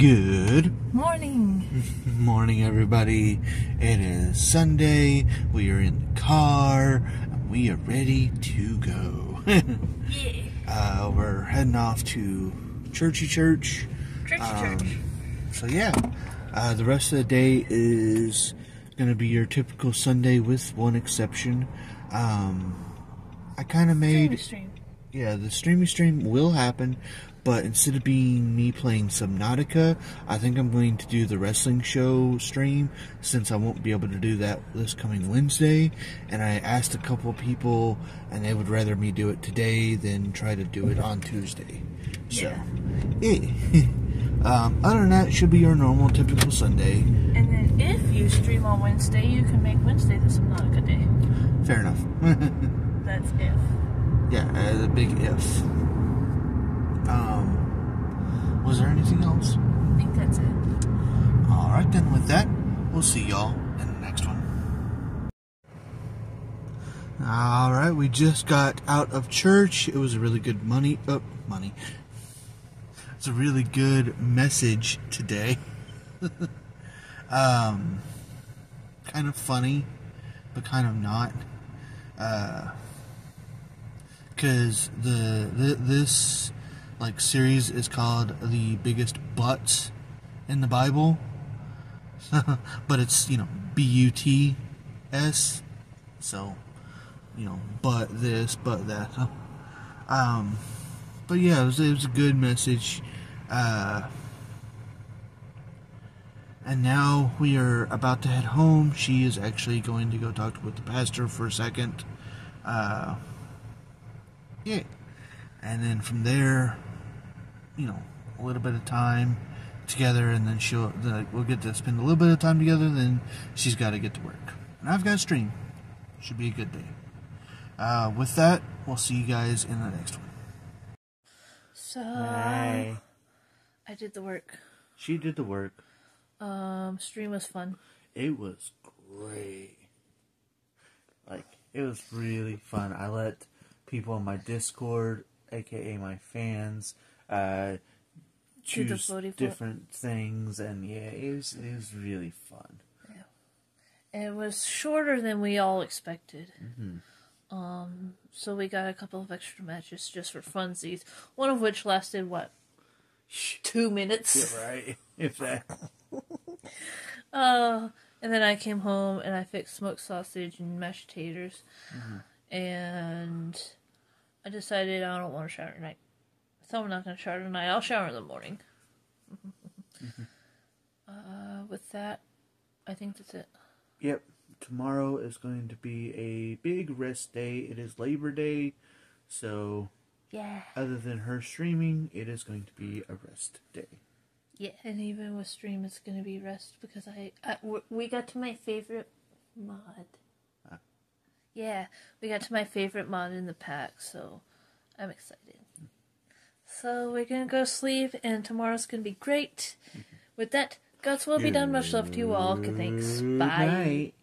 Good Morning. morning, everybody. It is Sunday. We are in the car. And we are ready to go. Yeah. uh, we're heading off to Churchy Church. Churchy Um, church. So yeah, uh, the rest of the day is gonna be your typical Sunday with one exception. Um, I kind of made Stream. yeah the streamy stream will happen, but instead of being me playing Subnautica, I think I'm going to do the wrestling show stream since I won't be able to do that this coming Wednesday. And I asked a couple people, and they would rather me do it today than try to do it on Tuesday. So, yeah. um, other than that, it should be your normal typical Sunday. And then if you stream on Wednesday, you can make Wednesday the Subnautica day. Fair enough. That's if. yeah, uh, the big if. Um, was there anything else? I think that's it. All right, then. With that, we'll see y'all in the next one. All right, we just got out of church. It was a really good money. Uh, money. It's a really good message today. um, kind of funny, but kind of not. Uh, because the, the this like series is called the biggest butts in the Bible, but it's you know B U T S, so you know but this but that. Um, but yeah, it was it was a good message. Uh, and now we are about to head home. She is actually going to go talk with the pastor for a second. Uh, yeah. And then from there, you know, a little bit of time together, and then she'll, the, we'll get to spend a little bit of time together, then she's got to get to work. And I've got a stream. Should be a good day. Uh, with that, we'll see you guys in the next one. So Hey. I did the work. She did the work. Um, stream was fun. It was great. Like, it was really fun. I let people on my Discord, aka my fans, uh, choose different things, and yeah, it was it was really fun. It was shorter than we all expected. Um, so we got a couple of extra matches just for funsies. One of which lasted what two minutes. yeah, right. If that. Uh, and then I came home and I fixed smoked sausage and mashed taters. And I decided I don't want to shower tonight. So I'm not going to shower tonight. I'll shower in the morning. uh, with that, I think that's it. Yep. Tomorrow is going to be a big rest day. It is Labor Day, so Yeah. other than her streaming, it is going to be a rest day. Yeah, and even with stream, it's going to be rest because I, I we got to my favorite mod. Ah. Yeah, we got to my favorite mod in the pack, so I'm excited. So we're gonna go sleep, and tomorrow's gonna be great. With that, God's will be done. Much love to you all. Thanks. Bye. night.